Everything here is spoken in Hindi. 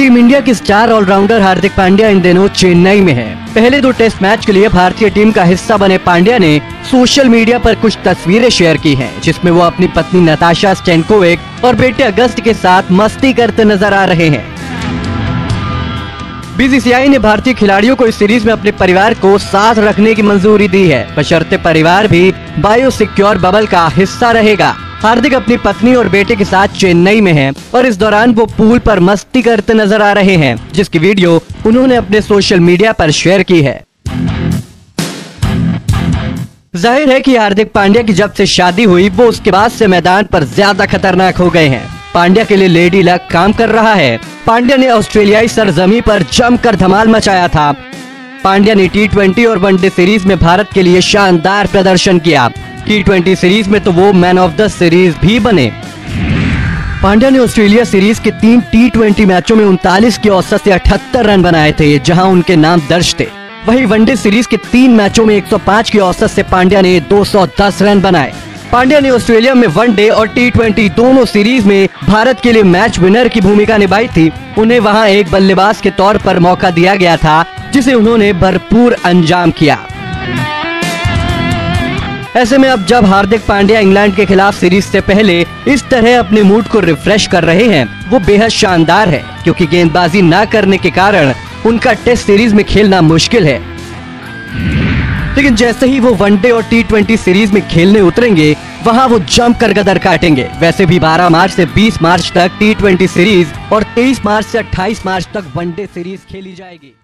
टीम इंडिया की स्टार ऑलराउंडर हार्दिक पांड्या इन दिनों चेन्नई में है। पहले दो टेस्ट मैच के लिए भारतीय टीम का हिस्सा बने पांड्या ने सोशल मीडिया पर कुछ तस्वीरें शेयर की हैं, जिसमें वो अपनी पत्नी नताशा स्टेनकोविक और बेटे अगस्त के साथ मस्ती करते नज़र आ रहे हैं। बीसीसीआई ने भारतीय खिलाड़ियों को इस सीरीज़ में अपने परिवार को साथ रखने की मंजूरी दी है। बशर्ते परिवार भी बायो सिक्योर बबल का हिस्सा रहेगा। हार्दिक अपनी पत्नी और बेटे के साथ चेन्नई में हैं और इस दौरान वो पूल पर मस्ती करते नज़र आ रहे हैं, जिसकी वीडियो उन्होंने अपने सोशल मीडिया पर शेयर की है। ज़ाहिर है कि हार्दिक पांड्या की जब से शादी हुई, वो उसके बाद से मैदान पर ज़्यादा खतरनाक हो गए हैं। पांड्या के लिए लेडी लक काम कर रहा है। पांड्या ने ऑस्ट्रेलियाई सरजमी पर जमकर धमाल मचाया था। पांड्या ने टी और वनडे सीरीज़ में भारत के लिए शानदार प्रदर्शन किया। टी ट्वेंटी सीरीज़ में तो वो मैन ऑफ़ द सीरीज़ भी बने। पांड्या ने ऑस्ट्रेलिया सीरीज़ के तीन टी ट्वेंटी मैचों में उनतालीस की औसत से अठहत्तर रन बनाए थे जहाँ उनके नाम दर्ज थे। वहीं वनडे सीरीज़ के तीन मैचों में 105 की औसत से पांड्या ने 210 रन बनाए। पांड्या ने ऑस्ट्रेलिया में वनडे और टी दोनों सीरीज़ में भारत के लिए मैच विनर की भूमिका निभाई थी। उन्हें वहाँ एक बल्लेबाज के तौर पर मौका दिया गया था, जिसे उन्होंने भरपूर अंजाम किया। ऐसे में अब जब हार्दिक पांड्या इंग्लैंड के खिलाफ सीरीज़ से पहले इस तरह अपने मूड को रिफ्रेश कर रहे हैं, वो बेहद शानदार है, क्योंकि गेंदबाजी न करने के कारण उनका टेस्ट सीरीज़ में खेलना मुश्किल है। लेकिन जैसे ही वो वनडे और टी सीरीज़ में खेलने उतरेंगे, वहाँ वो जंप कर गदर काटेंगे। वैसे भी 12 मार्च से 20 मार्च तक टी सीरीज़ और 23 मार्च से 28 मार्च तक वनडे सीरीज़ खेली जाएगी।